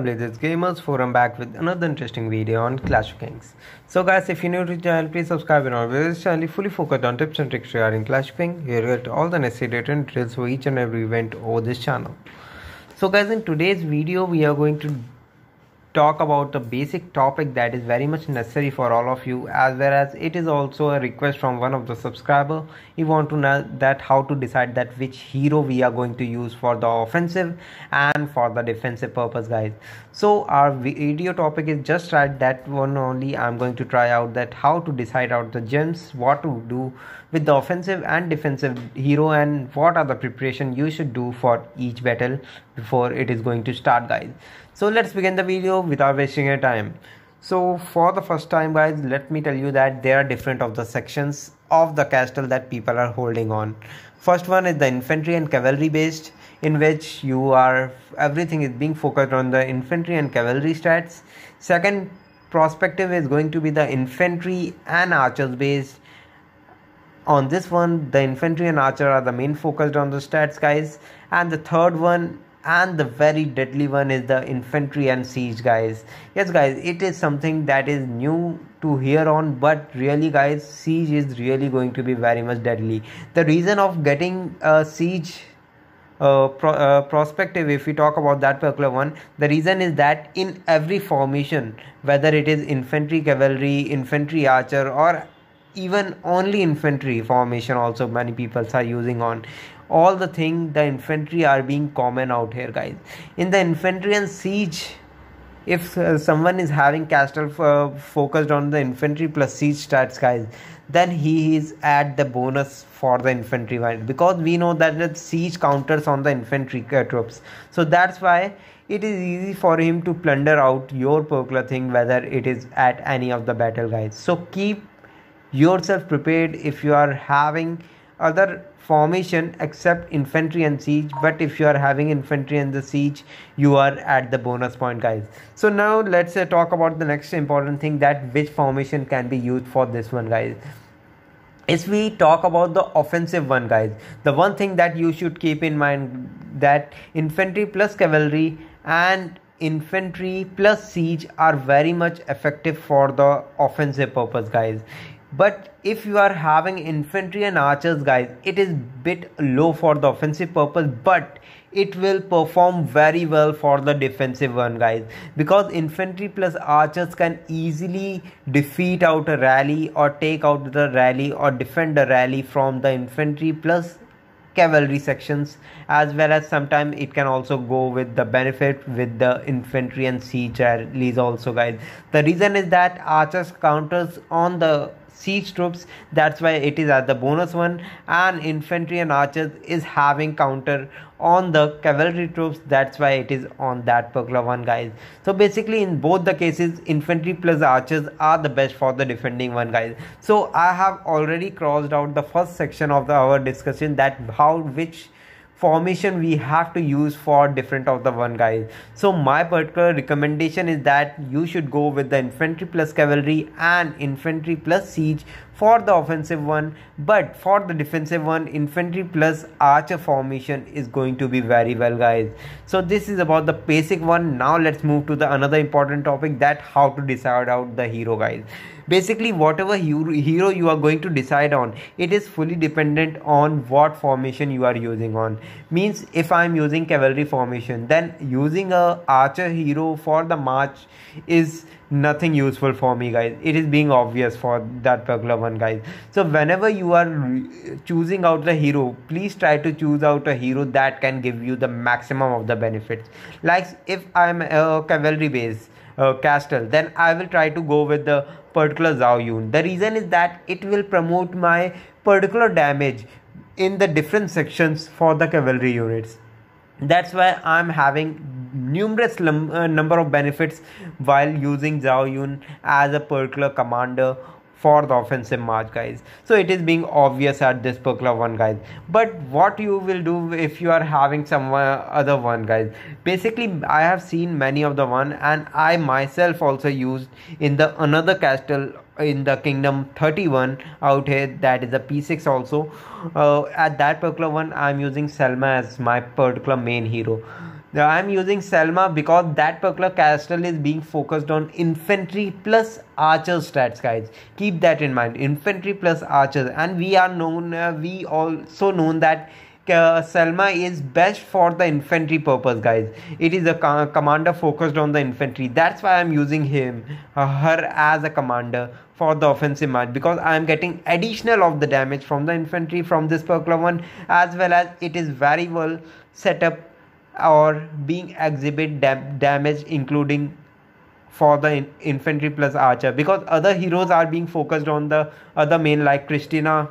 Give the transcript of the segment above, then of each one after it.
Blazers Gamerz Forum back with another interesting video on Clash of Kings. So guys, if you're new to the channel, please subscribe and always this channel fully focused on tips and tricks regarding Clash of Kings. You get all the necessary data and drills for each and every event over this channel. So guys, in today's video, we are going to talk about the basic topic that is very much necessary for all of you as well as it is also a request from one of the subscriber. We want to know that how to decide that which hero we are going to use for the offensive and for the defensive purpose guys. So our video topic is just right that one only i'm going to try out that how to decide out the gems what to do with the offensive and defensive hero and what are the preparation you should do for each battle before it is going to start guys so let's begin the video without wasting your time. So for the first time guys let me tell you that there are different of the sections of the castle that people are holding on. First one is the infantry and cavalry based in which you are everything is being focused on the infantry and cavalry stats. Second prospective is going to be the infantry and archers based. On this one the infantry and archer are the main focused on the stats guys. And the third one and the very deadly one is the infantry and siege guys. Yes guys it is something that is new to hear on but really guys siege is really going to be very much deadly. The reason of getting a siege uh, pro, uh, prospective if we talk about that particular one the reason is that in every formation whether it is infantry cavalry infantry archer or even only infantry formation also many people are using on all the thing the infantry are being common out here guys in the infantry and siege if uh, someone is having castle uh, focused on the infantry plus siege stats guys then he is at the bonus for the infantry right? because we know that the siege counters on the infantry uh, troops so that's why it is easy for him to plunder out your particular thing whether it is at any of the battle guys so keep yourself prepared if you are having other formation except infantry and siege. But if you are having infantry and the siege you are at the bonus point guys. So now let's uh, talk about the next important thing that which formation can be used for this one guys. If we talk about the offensive one guys the one thing that you should keep in mind that infantry plus cavalry and infantry plus siege are very much effective for the offensive purpose guys but if you are having infantry and archers guys it is bit low for the offensive purpose but it will perform very well for the defensive one guys. Because infantry plus archers can easily defeat out a rally or take out the rally or defend the rally from the infantry plus cavalry sections as well as sometimes it can also go with the benefit with the infantry and siege rallies also guys. The reason is that archers counters on the siege troops. That's why it is at the bonus one. And infantry and archers is having counter on the cavalry troops. That's why it is on that particular one guys. So basically in both the cases infantry plus archers are the best for the defending one guys. So i have already crossed out the first section of the our discussion that how which formation we have to use for different of the one guys so my particular recommendation is that you should go with the infantry plus cavalry and infantry plus siege for the offensive one. But for the defensive one infantry plus archer formation is going to be very well guys. So this is about the basic one. Now let's move to the another important topic that how to decide out the hero guys basically whatever hero you are going to decide on it is fully dependent on what formation you are using on. Means if i am using cavalry formation then using a archer hero for the march is nothing useful for me guys. It is being obvious for that particular one guys. So whenever you are choosing out the hero please try to choose out a hero that can give you the maximum of the benefits. Like if i'm a cavalry base uh, castle then i will try to go with the particular Zhao Yun. The reason is that it will promote my particular damage in the different sections for the cavalry units. That's why I'm having numerous uh, number of benefits while using Zhao Yun as a particular commander for the offensive march guys. So it is being obvious at this particular one guys. But what you will do if you are having some other one guys? Basically i have seen many of the one and i myself also used in the another castle in the kingdom 31 out here. That is a p6 also. Uh, at that particular one i'm using selma as my particular main hero I'm using Selma because that particular castle is being focused on infantry plus archer stats guys. Keep that in mind. Infantry plus archers. And we are known uh, we also known that uh, Selma is best for the infantry purpose guys. It is a co commander focused on the infantry. That's why I'm using him uh, her as a commander for the offensive match because I am getting additional of the damage from the infantry from this particular one as well as it is very well set up or being exhibit dam damage including for the in infantry plus archer. Because other heroes are being focused on the other main like Christina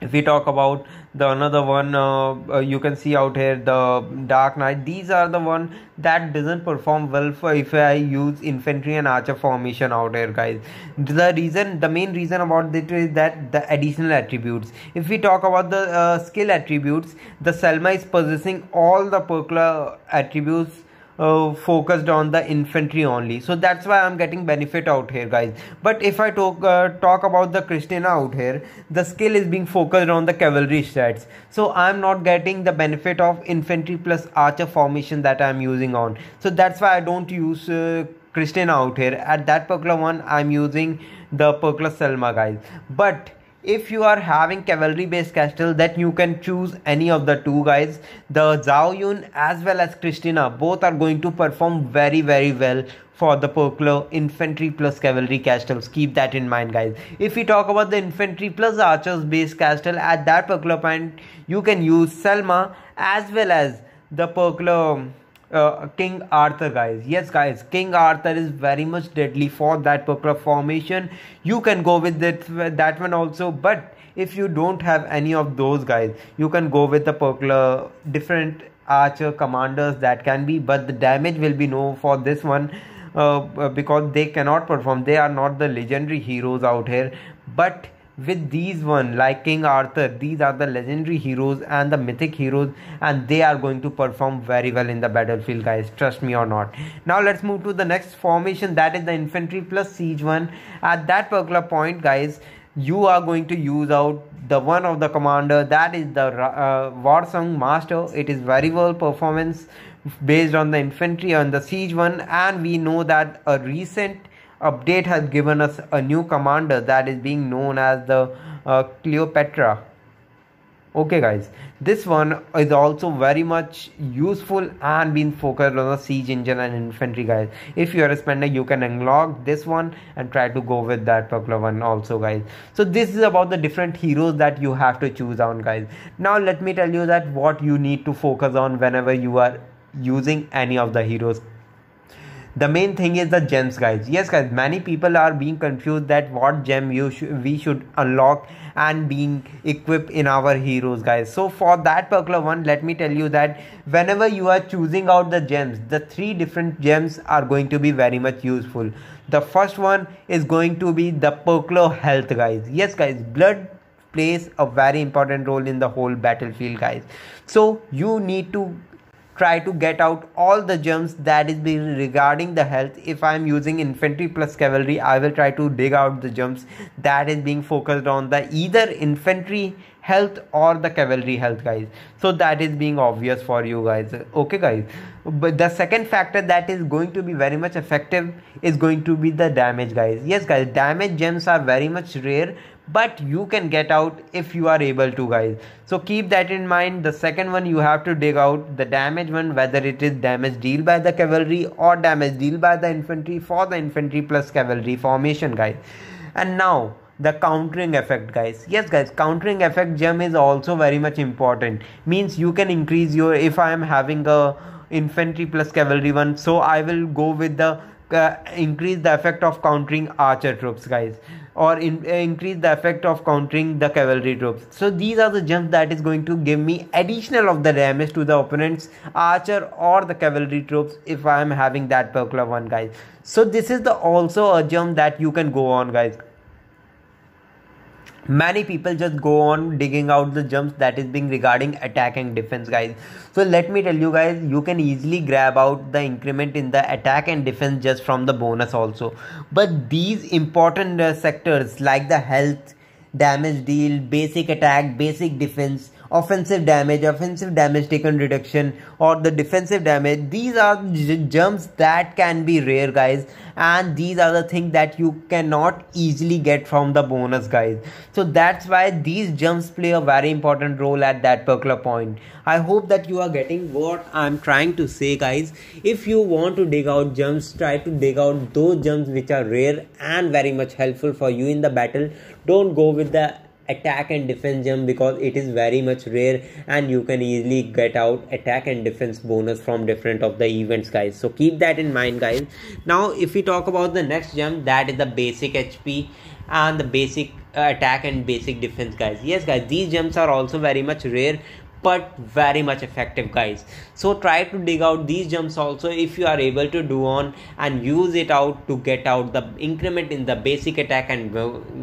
if we talk about the another one uh, uh, you can see out here the dark knight. These are the one that doesn't perform well for if i use infantry and archer formation out here guys. The reason the main reason about it is that the additional attributes. If we talk about the uh, skill attributes the selma is possessing all the particular attributes uh, focused on the infantry only. So that's why i'm getting benefit out here guys. But if i talk uh, talk about the christina out here the skill is being focused on the cavalry stats so i'm not getting the benefit of infantry plus archer formation that i'm using on. So that's why i don't use uh, christina out here. At that particular one i'm using the particular selma guys. But if you are having cavalry based castle that you can choose any of the two guys. The Zhao Yun as well as Christina both are going to perform very very well for the particular infantry plus cavalry castles keep that in mind guys. If we talk about the infantry plus archers based castle at that particular point you can use Selma as well as the particular uh, King Arthur guys. Yes guys King Arthur is very much deadly for that particular formation. You can go with that that one also but if you don't have any of those guys you can go with the particular different archer commanders that can be but the damage will be no for this one uh, because they cannot perform. They are not the legendary heroes out here but with these one like king arthur these are the legendary heroes and the mythic heroes and they are going to perform very well in the battlefield guys. Trust me or not. Now let's move to the next formation that is the infantry plus siege one. At that particular point guys you are going to use out the one of the commander that is the uh, Warsong master. It is very well performance based on the infantry on the siege one and we know that a recent update has given us a new commander that is being known as the uh, Cleopatra. Okay guys. This one is also very much useful and being focused on the siege engine and infantry guys. If you are a spender you can unlock this one and try to go with that particular one also guys. So this is about the different heroes that you have to choose on guys. Now let me tell you that what you need to focus on whenever you are using any of the heroes the main thing is the gems guys. Yes guys many people are being confused that what gem you sh we should unlock and being equipped in our heroes guys. So for that particular one let me tell you that whenever you are choosing out the gems the three different gems are going to be very much useful. The first one is going to be the particular health guys. Yes guys blood plays a very important role in the whole battlefield guys. So you need to try to get out all the gems that is being regarding the health. If i am using infantry plus cavalry i will try to dig out the gems that is being focused on the either infantry health or the cavalry health guys. So that is being obvious for you guys. Okay guys? But the second factor that is going to be very much effective is going to be the damage guys. Yes guys damage gems are very much rare but you can get out if you are able to guys. So keep that in mind. The second one you have to dig out the damage one whether it is damage deal by the cavalry or damage deal by the infantry for the infantry plus cavalry formation guys. And now the countering effect guys. Yes guys countering effect gem is also very much important. Means you can increase your if i am having a infantry plus cavalry one so i will go with the increase the effect of countering archer troops guys. Or in, uh, increase the effect of countering the cavalry troops. So these are the gems that is going to give me additional of the damage to the opponent's archer or the cavalry troops if i am having that particular one guys. So this is the also a gem that you can go on guys many people just go on digging out the gems that is being regarding attack and defense guys. So let me tell you guys you can easily grab out the increment in the attack and defense just from the bonus also. But these important uh, sectors like the health damage deal basic attack basic defense offensive damage offensive damage taken reduction or the defensive damage. These are gems that can be rare guys. And these are the things that you cannot easily get from the bonus guys. So that's why these gems play a very important role at that particular point. I hope that you are getting what i'm trying to say guys. If you want to dig out gems try to dig out those gems which are rare and very much helpful for you in the battle. Don't go with the attack and defense gem because it is very much rare and you can easily get out attack and defense bonus from different of the events guys. So keep that in mind guys. Now if we talk about the next gem that is the basic hp and the basic uh, attack and basic defense guys. Yes guys these gems are also very much rare but very much effective guys. So try to dig out these gems also if you are able to do on and use it out to get out the increment in the basic attack and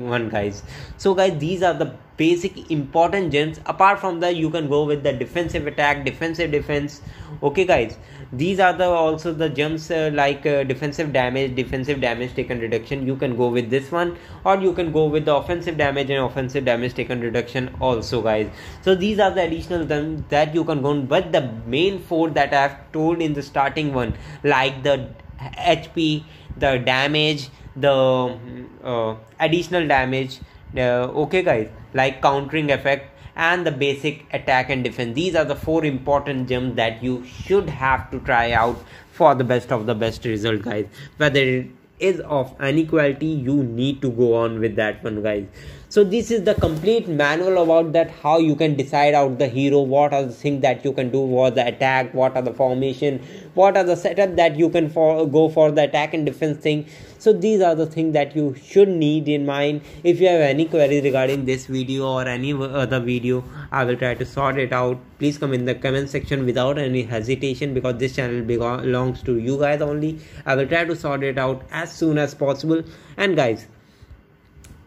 one guys. So guys these are the basic important gems. Apart from that you can go with the defensive attack defensive defense. Okay guys these are the also the gems uh, like uh, defensive damage defensive damage taken reduction. You can go with this one or you can go with the offensive damage and offensive damage taken reduction also guys. So these are the additional them that you can go but the main four that i have told in the starting one like the hp the damage the uh, additional damage uh, okay guys. Like countering effect and the basic attack and defense. These are the four important gems that you should have to try out for the best of the best result guys. Whether it is of any quality you need to go on with that one guys so this is the complete manual about that how you can decide out the hero what are the things that you can do what the attack what are the formation what are the setup that you can for, go for the attack and defense thing. So these are the things that you should need in mind. If you have any queries regarding this video or any other video i will try to sort it out. Please come in the comment section without any hesitation because this channel belongs to you guys only. I will try to sort it out as soon as possible. And guys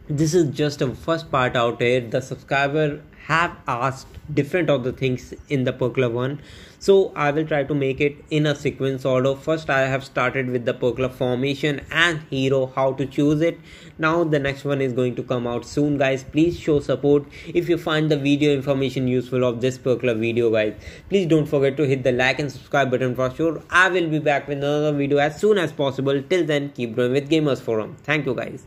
this is just a first part out here. The subscriber have asked different of the things in the particular one. So i will try to make it in a sequence order. First i have started with the particular formation and hero how to choose it. Now the next one is going to come out soon guys. Please show support. If you find the video information useful of this particular video guys please don't forget to hit the like and subscribe button for sure. I will be back with another video as soon as possible. Till then keep growing with gamerz forum. Thank you guys